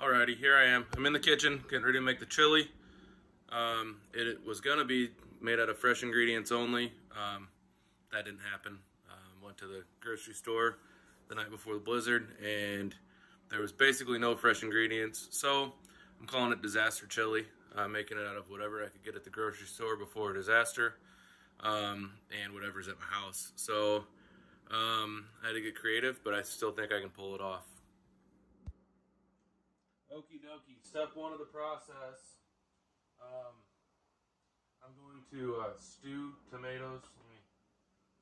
Alrighty, here I am. I'm in the kitchen, getting ready to make the chili. Um, it, it was gonna be made out of fresh ingredients only. Um, that didn't happen. Um, went to the grocery store the night before the blizzard, and there was basically no fresh ingredients. So I'm calling it disaster chili. Uh, making it out of whatever I could get at the grocery store before a disaster, um, and whatever's at my house. So um, I had to get creative, but I still think I can pull it off. Okie dokie. Step one of the process. Um, I'm going to uh, stew tomatoes. Let me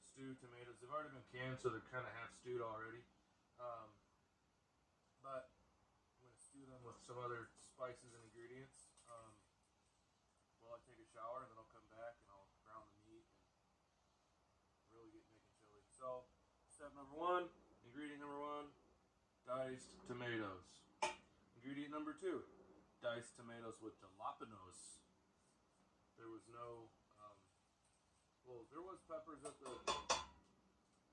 stew tomatoes. They've already been canned, so they're kind of half stewed already. Um, but I'm going to stew them with some other spices and ingredients. Um, while I take a shower, and then I'll come back and I'll brown the meat and really get making chili. So, step number one, ingredient number one, diced tomatoes. Ingredient number two, diced tomatoes with jalapenos. There was no, um, well, there was peppers at the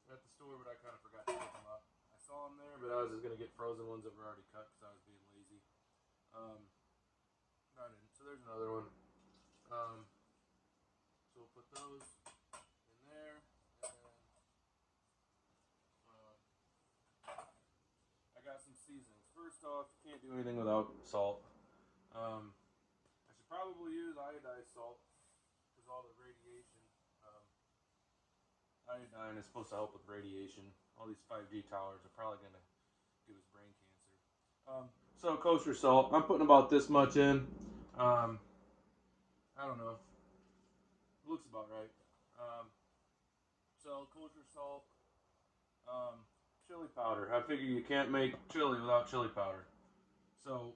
at the store, but I kind of forgot to pick them up. I saw them there, but I was just gonna get frozen ones that were already cut because I was being lazy. Um, I didn't. So there's another one. Um, so we'll put those in there, and then uh, I got some off, you can't do anything without salt. Um, I should probably use iodized salt because all the radiation. Um, iodine is supposed to help with radiation. All these 5G towers are probably going to give us brain cancer. Um, so kosher salt, I'm putting about this much in. Um, I don't know. looks about right. Um, so kosher salt, um, chili powder. I figure you can't make chili without chili powder. So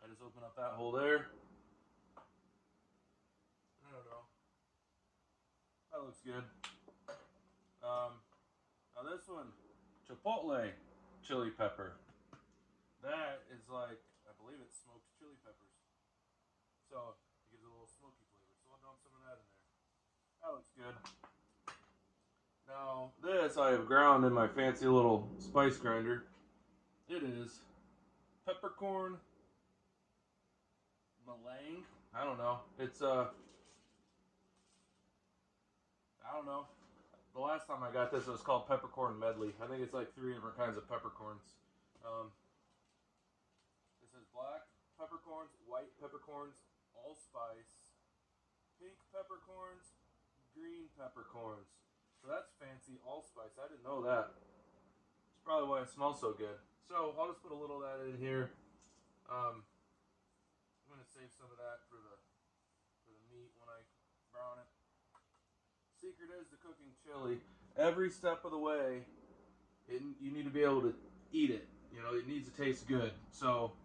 I just open up that hole there. I don't know. That looks good. Um, now this one, chipotle chili pepper. That is like, I believe it's smoked chili peppers. So it gives it a little smoky flavor. So I'll dump some of that in there. That looks good. Now this I have ground in my fancy little spice grinder. It is peppercorn melange. I don't know. It's uh I don't know. The last time I got this, it was called peppercorn medley. I think it's like three different kinds of peppercorns. Um, this is black peppercorns, white peppercorns, allspice, pink peppercorns, green peppercorns. So that's fancy allspice. I didn't know that. It's probably why it smells so good. So I'll just put a little of that in here. Um, I'm gonna save some of that for the for the meat when I brown it. Secret is the cooking chili. Every step of the way, it, you need to be able to eat it. You know, it needs to taste good. So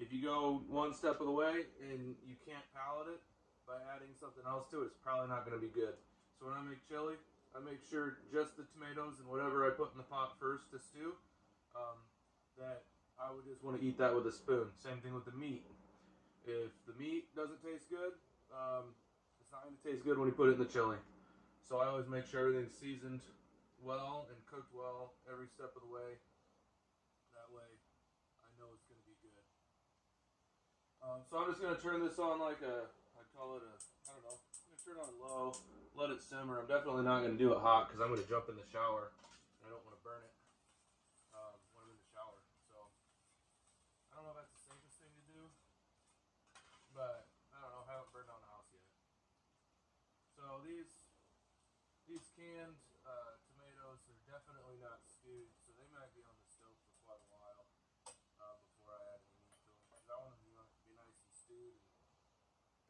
if you go one step of the way and you can't palate it by adding something else to it, it's probably not going to be good. So when I make chili, I make sure just the tomatoes and whatever I put in the pot first to stew, um, that I would just want to eat that with a spoon. Same thing with the meat. If the meat doesn't taste good, um, it's not going to taste good when you put it in the chili. So I always make sure everything's seasoned well and cooked well every step of the way. That way, I know it's going to be good. Um, so I'm just going to turn this on like a, I call it a, I don't know, I'm going to turn on low, let it simmer. I'm definitely not going to do it hot because I'm going to jump in the shower I don't want to burn it um, when I'm in the shower. So I don't know if that's the safest thing to do, but I don't know. I haven't burned down the house yet. So these these canned uh, tomatoes are definitely not stewed, so they might be on the stove for quite a while uh, before I add any to them. Because I want them to be nice and stewed and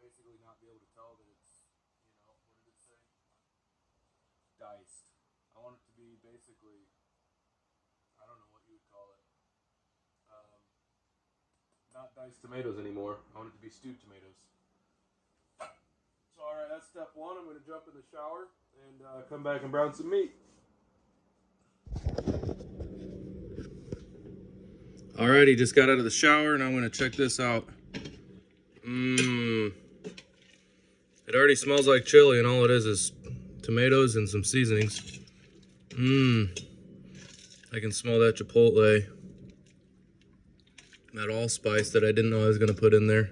basically not be able to tell that it's, you know, what did it say? Diced. I want it to be basically, I don't know what you would call it. Um, not diced tomatoes anymore. I want it to be stewed tomatoes. So, alright, that's step one. I'm going to jump in the shower and uh, come back and brown some meat. Alrighty, just got out of the shower and I'm going to check this out. Mmm. It already smells like chili and all it is is tomatoes and some seasonings. Mmm. I can smell that chipotle. that allspice that I didn't know I was gonna put in there.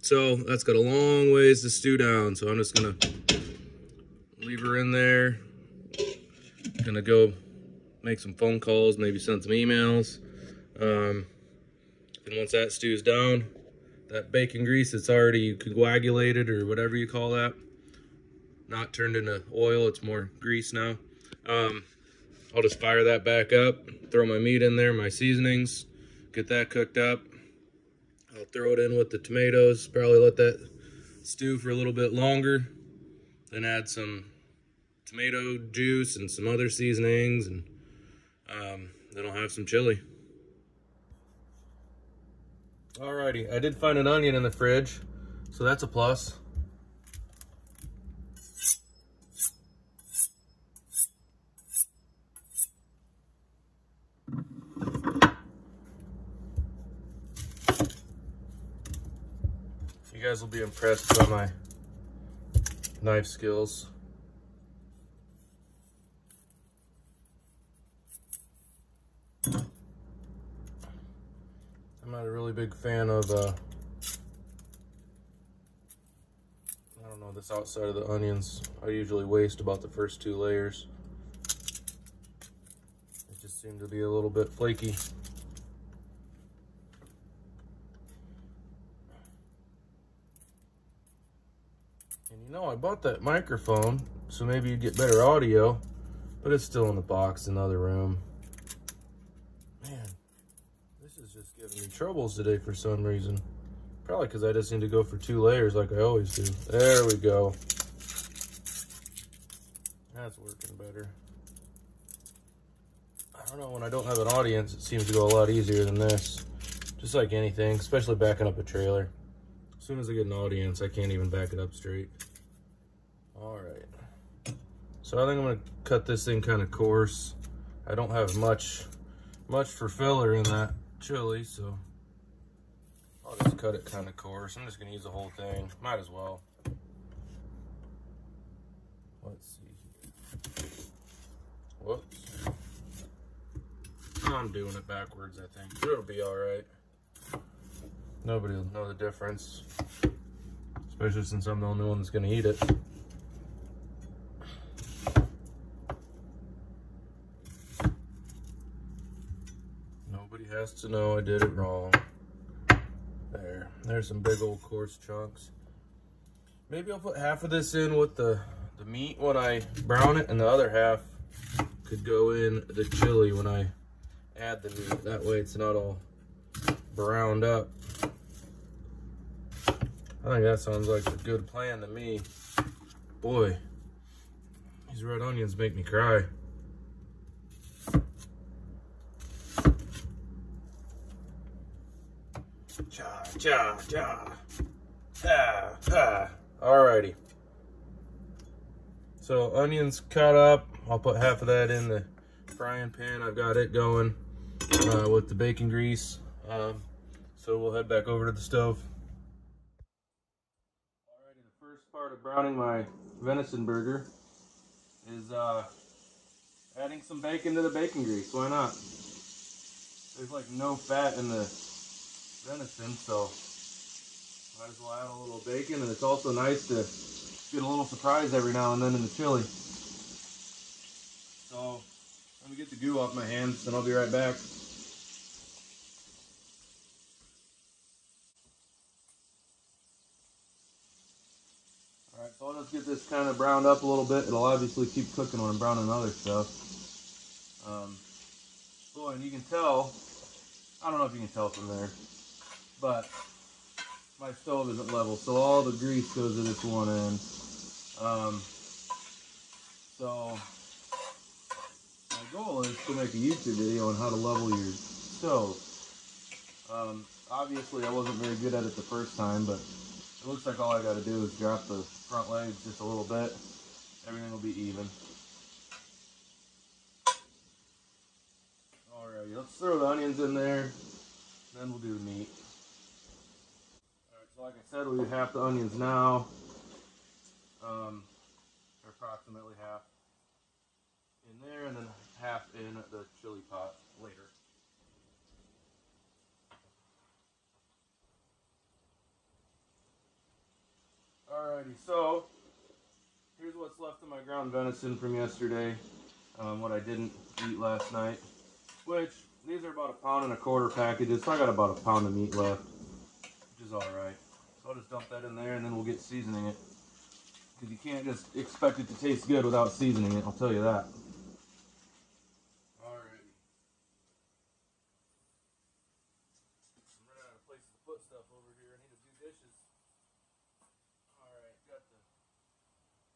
So that's got a long ways to stew down. So I'm just gonna leave her in there. Gonna go make some phone calls, maybe send some emails. Um, and once that stews down, that bacon grease that's already coagulated or whatever you call that, not turned into oil, it's more grease now. Um, I'll just fire that back up, throw my meat in there, my seasonings, get that cooked up. I'll throw it in with the tomatoes, probably let that stew for a little bit longer, then add some tomato juice and some other seasonings, and um, then I'll have some chili. Alrighty, I did find an onion in the fridge, so that's a plus. Guys will be impressed by my knife skills. I'm not a really big fan of, uh, I don't know, this outside of the onions. I usually waste about the first two layers. It just seemed to be a little bit flaky. And you know, I bought that microphone, so maybe you'd get better audio, but it's still in the box in the other room. Man, this is just giving me troubles today for some reason. Probably because I just need to go for two layers like I always do. There we go. That's working better. I don't know, when I don't have an audience, it seems to go a lot easier than this. Just like anything, especially backing up a trailer. As soon as I get an audience, I can't even back it up straight. All right. So I think I'm gonna cut this thing kind of coarse. I don't have much, much for filler in that chili, so I'll just cut it kind of coarse. I'm just gonna use the whole thing. Might as well. Let's see here. Whoops. I'm doing it backwards, I think. It'll be all right. Nobody will know the difference. Especially since I'm the only one that's gonna eat it. Nobody has to know I did it wrong. There, there's some big old coarse chunks. Maybe I'll put half of this in with the, the meat when I brown it, and the other half could go in the chili when I add the meat. That way it's not all browned up. I think that sounds like a good plan to me. Boy, these red onions make me cry. Cha, cha. Ah, ah. Alrighty. So onions cut up. I'll put half of that in the frying pan. I've got it going uh, with the bacon grease. Um, so we'll head back over to the stove. Alrighty, the first part of browning my venison burger is uh, adding some bacon to the bacon grease. Why not? There's like no fat in the venison, so might as well add a little bacon. And it's also nice to get a little surprise every now and then in the chili. So let me get the goo off my hands, and I'll be right back. Alright, so I'll just get this kind of browned up a little bit. It'll obviously keep cooking when I'm browning other stuff. Um, boy, and you can tell, I don't know if you can tell from there, but my stove isn't level, so all the grease goes to this one end. Um, so my goal is to make a YouTube video on how to level your stove. Um, obviously, I wasn't very good at it the first time, but it looks like all I got to do is drop the front legs just a little bit. Everything will be even. Alrighty, let's throw the onions in there, then we'll do the meat. Like I said, we have half the onions now. Um, approximately half in there and then half in the chili pot later. Alrighty, so here's what's left of my ground venison from yesterday, um, what I didn't eat last night, which these are about a pound and a quarter packages, so I got about a pound of meat left, which is alright. I'll just dump that in there and then we'll get seasoning it. Because you can't just expect it to taste good without seasoning it, I'll tell you that.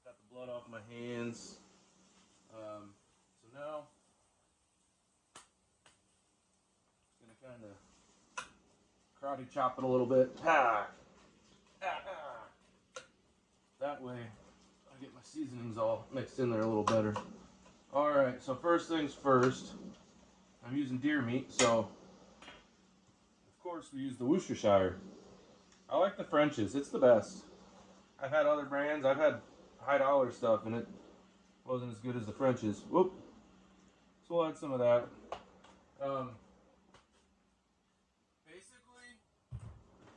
Of blood off my hands. Um, so now gonna kinda karate chop it a little bit. Ah. That way I get my seasonings all mixed in there a little better. Alright, so first things first, I'm using deer meat, so of course we use the Worcestershire. I like the French's, it's the best. I've had other brands, I've had high dollar stuff and it wasn't as good as the French's. Whoop. So we'll add some of that. Um, basically,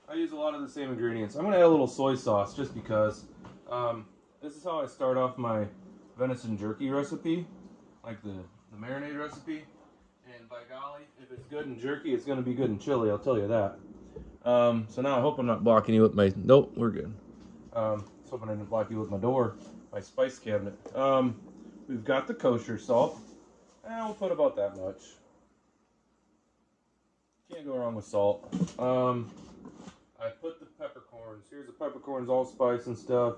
I use a lot of the same ingredients. I'm gonna add a little soy sauce just because. Um, this is how I start off my venison jerky recipe, like the, the marinade recipe. And by golly, if it's good and jerky, it's gonna be good and chili, I'll tell you that. Um, so now I hope I'm not blocking you with my, nope, we're good. Um, I was hoping I didn't block you with my door, my spice cabinet. Um, we've got the kosher salt, and we'll put about that much. Can't go wrong with salt. Um, I put the peppercorns. Here's the peppercorns, allspice and stuff.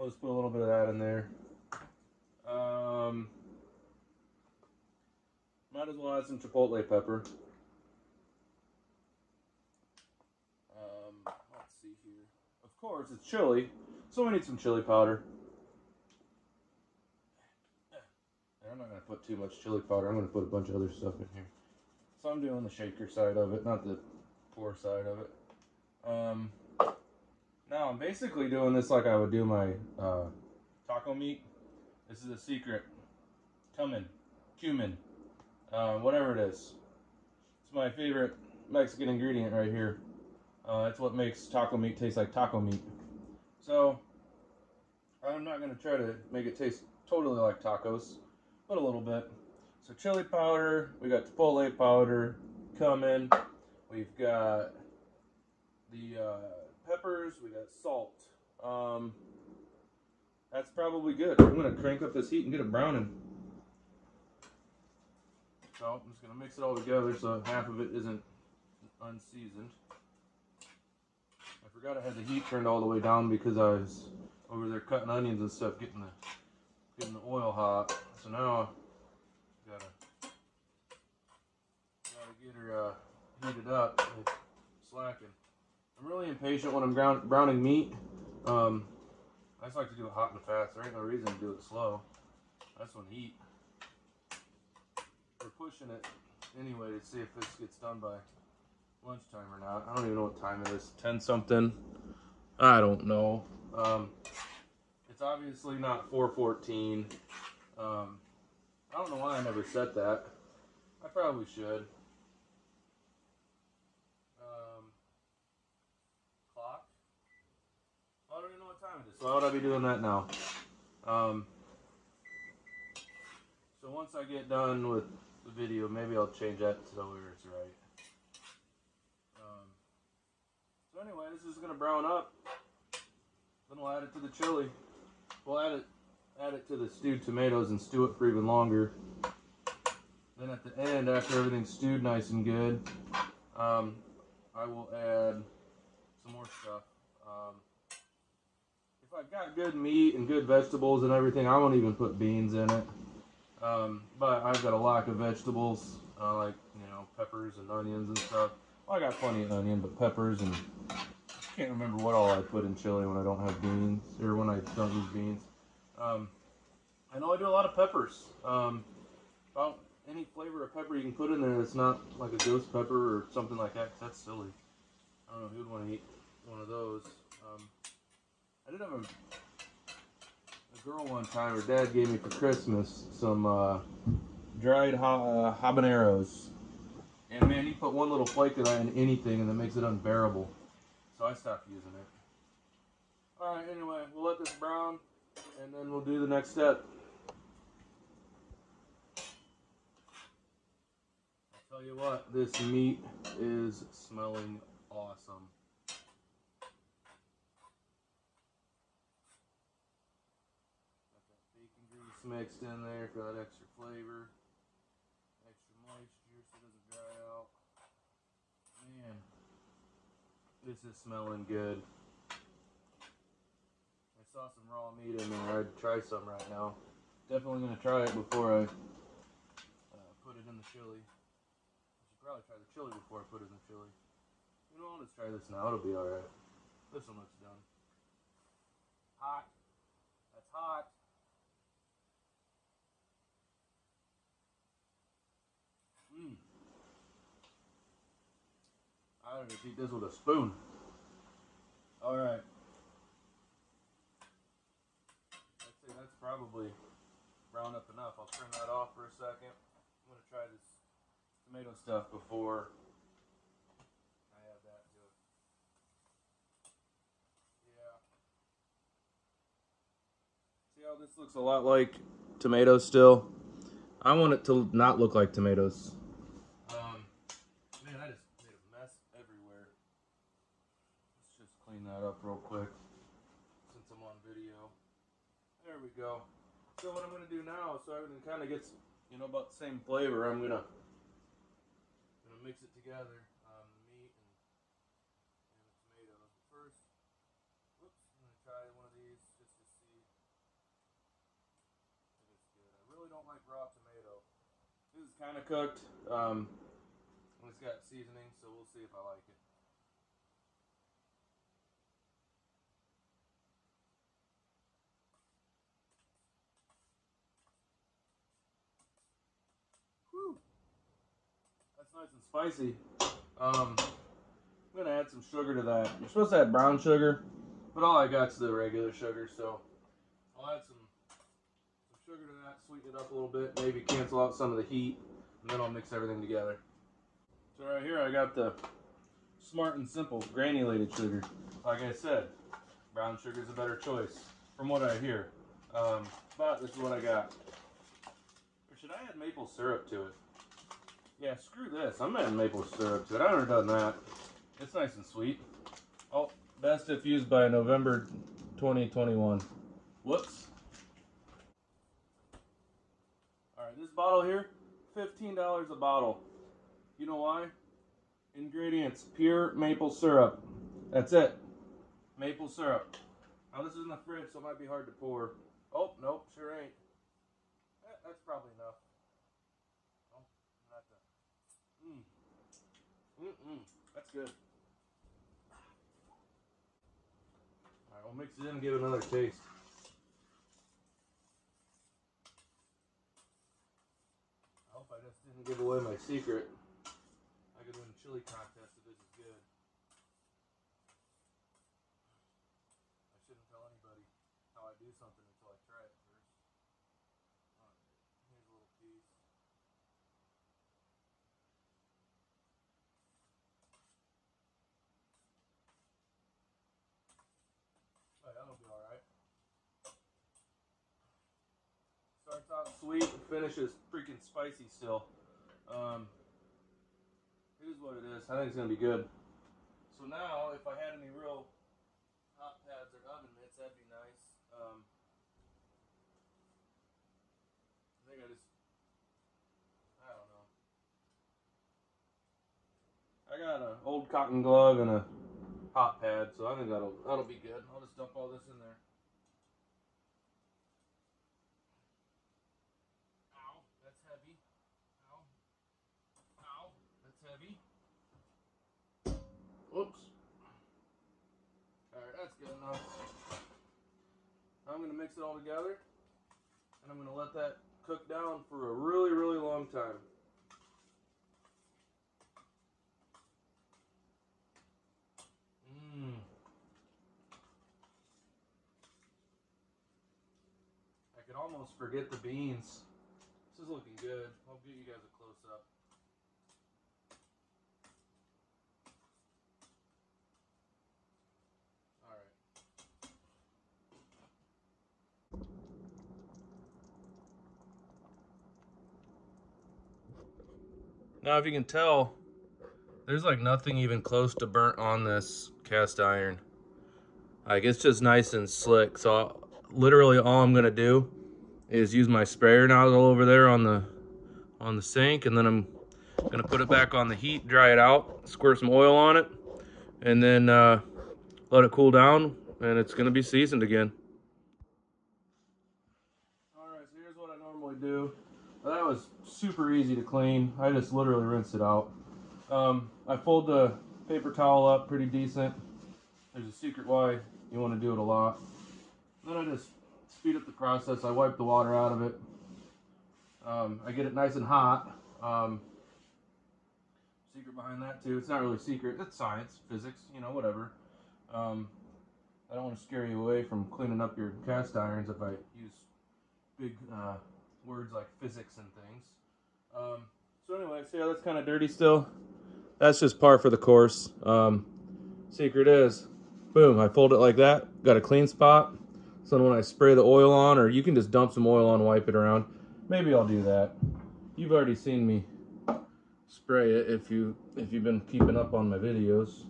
I'll just put a little bit of that in there. Um, might as well add some chipotle pepper. Um, let's see here. Of course, it's chili, so we need some chili powder. I'm not going to put too much chili powder. I'm going to put a bunch of other stuff in here. So I'm doing the shaker side of it, not the pour side of it. Um, now I'm basically doing this like I would do my uh, taco meat. This is a secret. Cumin, cumin, uh, whatever it is. It's my favorite Mexican ingredient right here. Uh, it's what makes taco meat taste like taco meat. So I'm not going to try to make it taste totally like tacos, but a little bit. So chili powder, we got chipotle powder, cumin, we've got the uh, peppers, we got salt. Um, that's probably good. I'm gonna crank up this heat and get it browning. So I'm just gonna mix it all together so half of it isn't unseasoned. I forgot I had the heat turned all the way down because I was over there cutting onions and stuff, getting the getting the oil hot. So now gotta gotta get her uh, heated up, slacking. I'm really impatient when I'm browning meat. Um, I just like to do it hot and fast. There ain't no reason to do it slow. That's when heat. We're pushing it anyway to see if this gets done by lunchtime or not. I don't even know what time it is. 10 something. I don't know. Um, it's obviously not 414. Um, I don't know why I never set that. I probably should. Um, clock? I don't even know what time it is. So why would I be doing that now? Um, so once I get done with the video, maybe I'll change that so where it's right. Um, so anyway, this is gonna brown up. Then we'll add it to the chili. We'll add it add it to the stewed tomatoes and stew it for even longer. Then at the end, after everything's stewed nice and good, um, I will add some more stuff. Um, if I've got good meat and good vegetables and everything, I won't even put beans in it. Um, but I've got a lack of vegetables, uh, like you know peppers and onions and stuff. Well, I got plenty of onion, but peppers and I can't remember what all I put in chili when I don't have beans or when I don't use beans. Um, I know I do a lot of peppers. Um, about any flavor of pepper you can put in there that's not like a ghost pepper or something like that, that's silly. I don't know who would want to eat one of those. Um, I did have a, a girl one time, her dad gave me for Christmas some uh, dried ha- uh, habaneros. And man, you put one little flake of that in anything and that makes it unbearable. So I stopped using it. All right. Anyway, we'll let this brown, and then we'll do the next step. I'll tell you what, this meat is smelling awesome. Got that bacon grease mixed in there for that extra flavor, extra moisture so it doesn't dry out. Man, this is smelling good. I saw some raw meat in there. I'd try some right now. Definitely gonna try it before I uh, put it in the chili. I should probably try the chili before I put it in the chili. You know, I'll just try this now. It'll be alright. This one looks done. Hot. That's hot. Mmm. I would just eat this with a spoon. Alright. I'd say that's probably brown up enough. I'll turn that off for a second. I'm gonna try this tomato stuff before I add that. Yeah. See how this looks a lot like tomatoes still? I want it to not look like tomatoes. Um, man, I just made a mess everywhere. Let's just clean that up real quick since I'm on video. There we go. So what I'm gonna do now, so everything kind of gets, you know, about the same flavor, I'm gonna gonna mix it together, um, meat and and the tomatoes. First, whoops, I'm gonna try one of these just to see if it's good. I really don't like raw tomato. This is kind of cooked. Um, it's got seasoning, so we'll see if I like it. Whew. That's nice and spicy. Um, I'm gonna add some sugar to that. You're supposed to add brown sugar, but all I got's the regular sugar, so I'll add some some sugar to that, sweeten it up a little bit, maybe cancel out some of the heat, and then I'll mix everything together. So right here I got the Smart and Simple granulated sugar. Like I said, brown sugar is a better choice, from what I hear. Um, but this is what I got. Or should I add maple syrup to it? Yeah, screw this. I'm adding maple syrup to it. I've never done that. It's nice and sweet. Oh, best if used by November 2021. Whoops. Alright, this bottle here, $15 a bottle. You know why? Ingredients pure maple syrup. That's it. Maple syrup. Now, this is in the fridge, so it might be hard to pour. Oh, nope, sure ain't. Eh, that's probably enough. Oh, not the. Mmm. Mm-mm. That's good. Alright, we'll mix it in and give it another taste. I hope I just didn't give away my secret. I could win chili contest if this is good. I shouldn't tell anybody how I do something until I try it first. Alright, here's a little piece. Oh, that'll be alright. Sweet and finishes freaking spicy still. Um, here's what it is. I think it's gonna be good. So now, if I had any real hot pads or oven mitts, that'd be nice. Um, I think I just, I don't know. I got an old cotton glove and a hot pad, so I think that'll that'll be good. I'll just dump all this in there. I'm going to mix it all together, and I'm going to let that cook down for a really, really long time. Mmm. I could almost forget the beans. This is looking good. I'll give you guys a close Now, if you can tell, there's like nothing even close to burnt on this cast iron. Like it's just nice and slick. So I'll, literally all I'm gonna do is use my sprayer nozzle over there on the on the sink and then I'm gonna put it back on the heat, dry it out, squirt some oil on it, and then uh, let it cool down and it's gonna be seasoned again. All right, so here's what I normally do. That was super easy to clean. I just literally rinsed it out. Um, I fold the paper towel up pretty decent. There's a secret why you want to do it a lot. Then I just speed up the process. I wipe the water out of it. Um, I get it nice and hot. Um, secret behind that too. It's not really secret. It's science, physics, you know, whatever. Um, I don't want to scare you away from cleaning up your cast irons if I use big uh, words like physics and things. Um, so anyway, see how that's kind of dirty still? That's just par for the course. Um, secret is, boom, I fold it like that. Got a clean spot. So then when I spray the oil on, or you can just dump some oil on, wipe it around. Maybe I'll do that. You've already seen me spray it if you if you've been keeping up on my videos.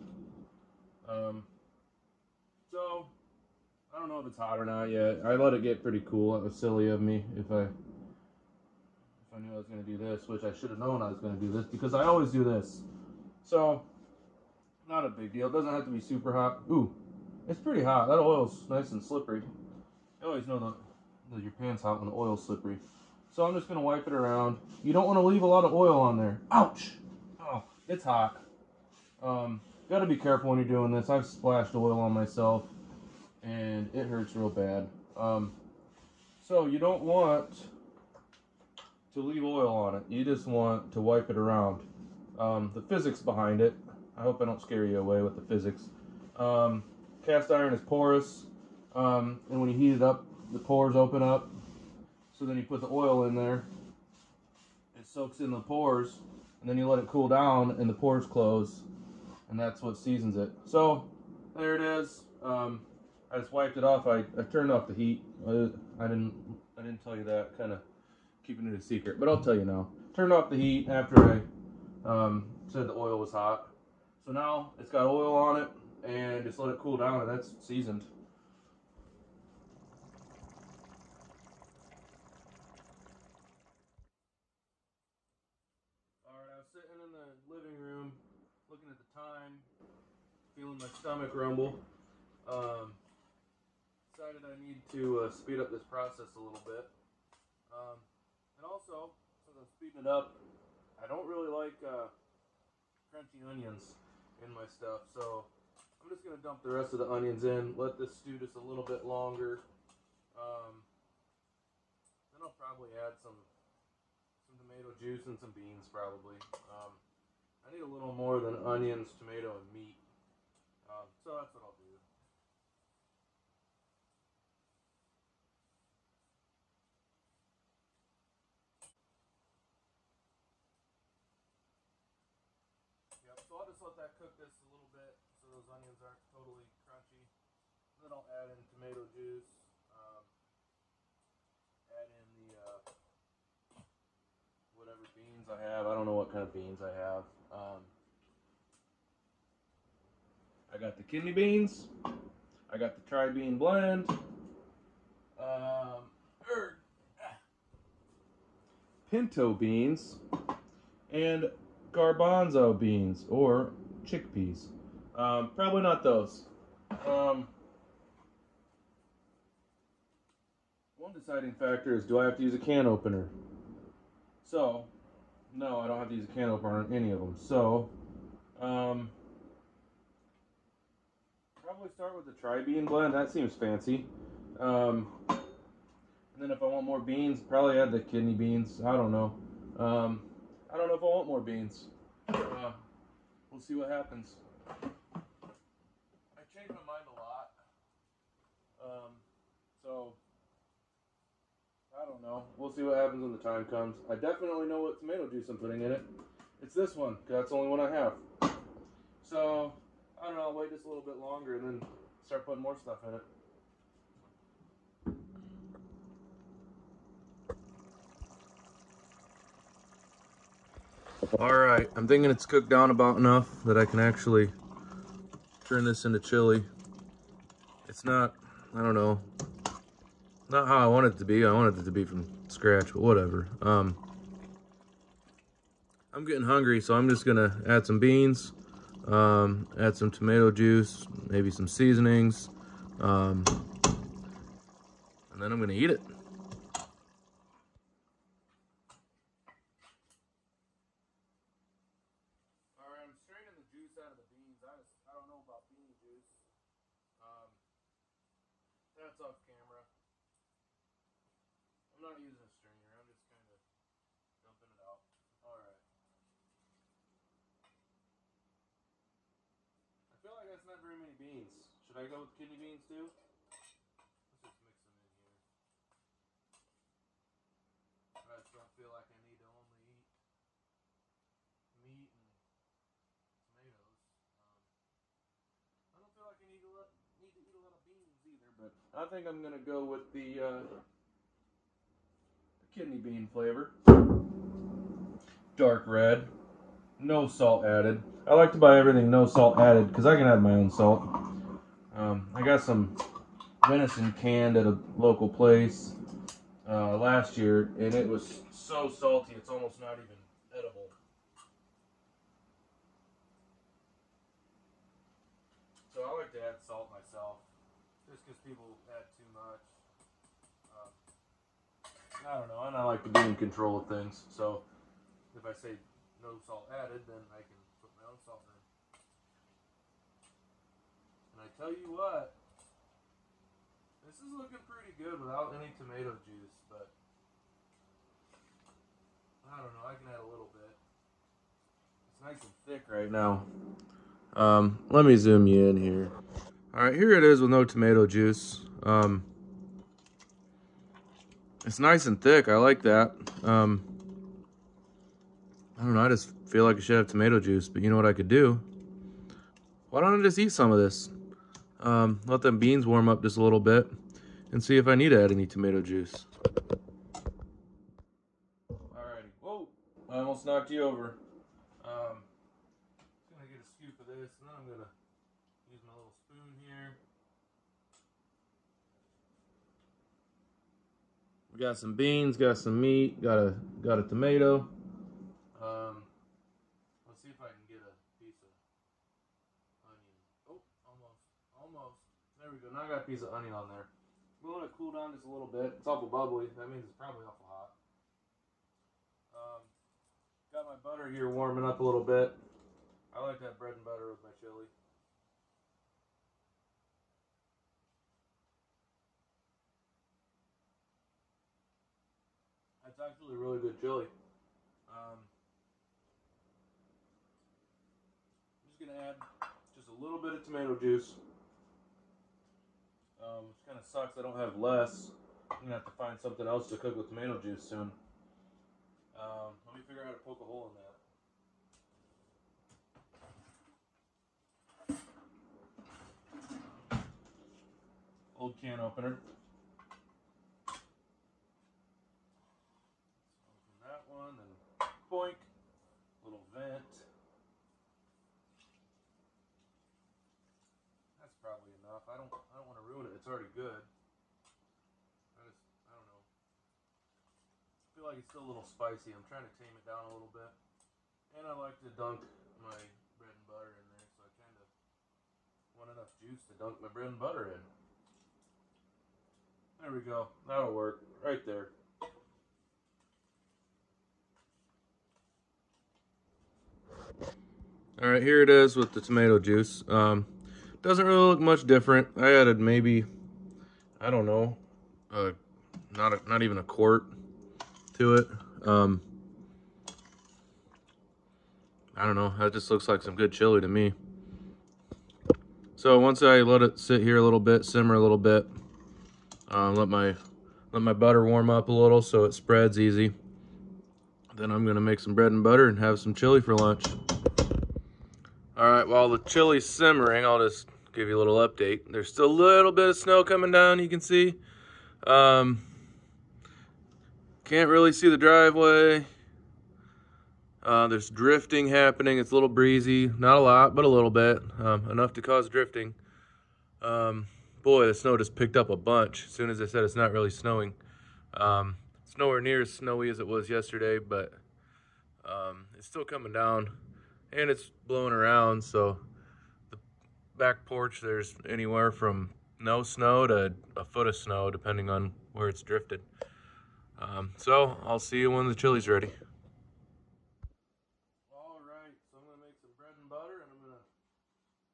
Um, so I don't know if it's hot or not yet. I let it get pretty cool. It was silly of me if I if I knew I was gonna do this, which I should have known I was gonna do this because I always do this. So not a big deal. It doesn't have to be super hot. Ooh, it's pretty hot. That oil's nice and slippery. You always know that, that your pan's hot when the oil's slippery. So I'm just gonna wipe it around. You don't want to leave a lot of oil on there. Ouch! Oh, it's hot. Um, gotta be careful when you're doing this. I've splashed oil on myself, and it hurts real bad. Um, so you don't want to leave oil on it. You just want to wipe it around. Um, the physics behind it. I hope I don't scare you away with the physics. Um, cast iron is porous, um, and when you heat it up, the pores open up, so then you put the oil in there, it soaks in the pores, and then you let it cool down and the pores close, and that's what seasons it. So there it is. Um, I just wiped it off. I, I turned off the heat. I, I didn't I didn't tell you that. Kind of keeping it a secret, but I'll tell you now. Turned off the heat after I um, said the oil was hot. So now it's got oil on it, and just let it cool down, and that's seasoned. Alright, I was sitting in the living room looking at the time, feeling my stomach rumble. Um, decided I need to uh, speed up this process a little bit. Um, and also, since I'm speeding it up, I don't really like uh, crunchy onions in my stuff, so I'm just going to dump the rest of the onions in, let this stew just a little bit longer. Um, then I'll probably add some some tomato juice and some beans probably. Um, I need a little more than onions, tomato, and meat. Um, so that's what I'll do. Yep, so I'll just let that cook this a little bit so those onions aren't totally crunchy. Then I'll add in tomato juice. Um, add in the uh, whatever beans I have. I don't know what kind of beans I have. Um, I got the kidney beans. I got the tri bean blend. Um, er, ah, pinto beans and garbanzo beans or chickpeas. Um, probably not those. Um, one deciding factor is do I have to use a can opener? So, no, I don't have to use a can opener on any of them. So, um, probably start with the tri bean blend. That seems fancy. Um, and then if I want more beans, probably add the kidney beans. I don't know. Um, I don't know if I want more beans. Uh, we'll see what happens. I change my mind a lot. Um, so, don't know. We'll see what happens when the time comes. I definitely know what tomato juice I'm putting in it. It's this one, that's the only one I have. So, I don't know. I'll wait just a little bit longer and then start putting more stuff in it. All right, I'm thinking it's cooked down about enough that I can actually turn this into chili. It's not, I don't know, not how I want it to be. I wanted it to be from scratch, but whatever. Um, I'm getting hungry, so I'm just gonna add some beans, um, add some tomato juice, maybe some seasonings, um, and then I'm gonna eat it. All right, I'm straining the juice out of the beans. I, just, I don't know about bean juice. Um, that's off camera. I'm not using a strainer. I'm just kind of dumping it out. All right. I feel like that's not very many beans. Should I go with kidney beans too? Let's just mix them in here. I just don't feel like I need to only eat meat and tomatoes. Um, I don't feel like I need to, let, need to eat a lot of beans either, but I think I'm gonna go with the, uh, the kidney bean flavor. Dark red, no salt added. I like to buy everything no salt added because I can add my own salt. Um, I got some venison canned at a local place uh, last year, and it was so salty it's almost not even edible. So I like to add salt myself, just because people add too much. Um, I don't know, and I like to be in control of things. So if I say no salt added, then I can put my own salt in. And I tell you what, this is looking pretty good without any tomato juice, but I don't know, I can add a little bit. It's nice and thick right now. Um, let me zoom you in here. All right, here it is with no tomato juice. Um, it's nice and thick. I like that. Um, I don't know. I just feel like I should have tomato juice, but you know what I could do? Why don't I just eat some of this? Um, let them beans warm up just a little bit and see if I need to add any tomato juice. Alrighty. Whoa! I almost knocked you over. Um, gonna get a scoop of this, and then I'm gonna use my little spoon here. We got some beans, got some meat, got a got a tomato. Um, let's see if I can get a piece of onion. Oh, almost, almost. Now I got a piece of onion on there. We'll let it cool down just a little bit. It's awful bubbly. That means it's probably awful hot. Um, got my butter here warming up a little bit. I like that bread and butter with my chili. That's actually really good chili. Um, I'm just gonna add just a little bit of tomato juice. Um, which kind of sucks. I don't have less. I'm gonna have to find something else to cook with tomato juice soon. Um, let me figure out how to poke a hole in that. Old can opener. Open that one, and boink, little vent. That's probably enough. I don't, I don't want to ruin it. It's already good. I just, I don't know. I feel like it's still a little spicy. I'm trying to tame it down a little bit. And I like to dunk my bread and butter in there, so I kind of want enough juice to dunk my bread and butter in. There we go. That'll work. Right there. All right, here it is with the tomato juice. Um, doesn't really look much different. I added maybe, I don't know, uh, not a, not even a quart to it. Um, I don't know. That just looks like some good chili to me. So once I let it sit here a little bit, simmer a little bit, um, let my let my butter warm up a little so it spreads easy. Then I'm gonna make some bread and butter and have some chili for lunch. All right, while the chili's simmering, I'll just give you a little update. There's still a little bit of snow coming down, you can see. Um, can't really see the driveway. Uh, there's drifting happening. It's a little breezy, not a lot, but a little bit, um, enough to cause drifting. Um, boy, the snow just picked up a bunch. As soon as I said it's not really snowing, um, it's nowhere near as snowy as it was yesterday, but um, it's still coming down, and it's blowing around. So the back porch, there's anywhere from no snow to a foot of snow, depending on where it's drifted. Um, so I'll see you when the chili's ready. All right, so I'm gonna make some bread and butter and I'm gonna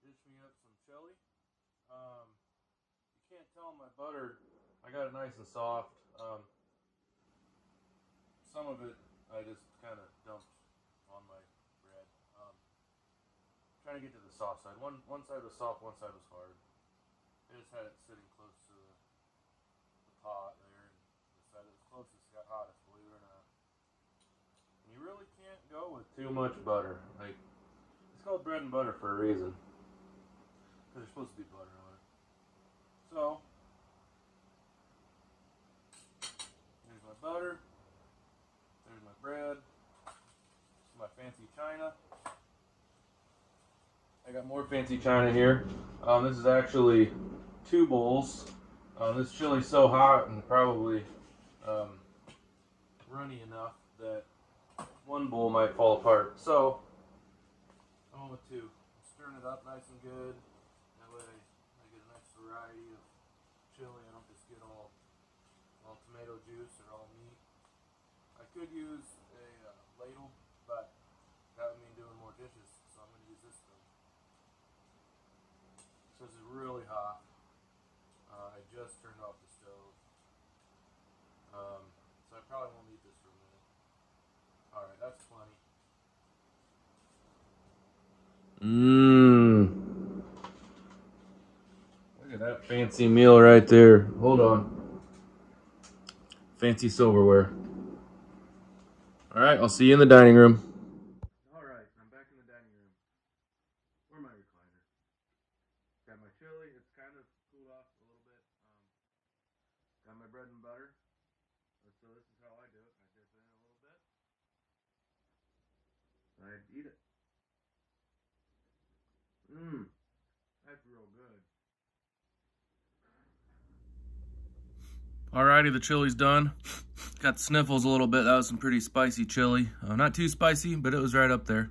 dish me up some chili. Um, you can't tell my butter, I got it nice and soft. Um, some of it I just kind of dumped on my bread. Um, trying to get to the soft side. One one side was soft, one side was hard. I just had it sitting close to the, the pot there, and the side that was closest got hottest, believe it or not. And you really can't go with too much butter. Like it's called bread and butter for a reason. Because there's supposed to be butter on it. So, there's my butter. There's my bread. my fancy china. I got more fancy china here. Um, this is actually two bowls. Um, this chili's so hot and probably um, runny enough that one bowl might fall apart. So I'm with two. Stirring it up nice and good. That way I get a nice variety of chili. I don't just get all all tomato juice or all meat. I could use a uh, ladle, but that would mean doing more dishes, so I'm going to use this thing. So this is really hot. Uh, I just turned off the stove. Um, so I probably won't eat this for a minute. Alright, that's plenty. Mmm. Look at that fancy meal right there. Hold on. Fancy silverware. All right, I'll see you in the dining room. All right, I'm back in the dining room. Where my recliner? Got chili. It's kind of cooled off a little bit. Um, got my bread and butter. So this is how I do it. I dip in a little bit. I eat it. Mmm, that's real good. Alrighty, the chili's done. Got sniffles a little bit. That was some pretty spicy chili. Uh, not too spicy, but it was right up there.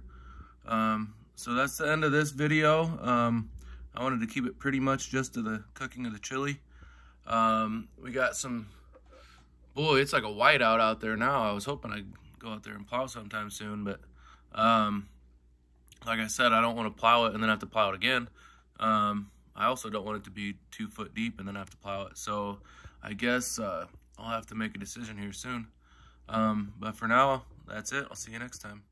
Um, so that's the end of this video. Um, I wanted to keep it pretty much just to the cooking of the chili. Um, we got some, boy, it's like a whiteout out there now. I was hoping I'd go out there and plow sometime soon, but um, like I said, I don't want to plow it and then have to plow it again. Um, I also don't want it to be two foot deep and then have to plow it. So I guess uh, I'll have to make a decision here soon. Um, but for now, that's it. I'll see you next time.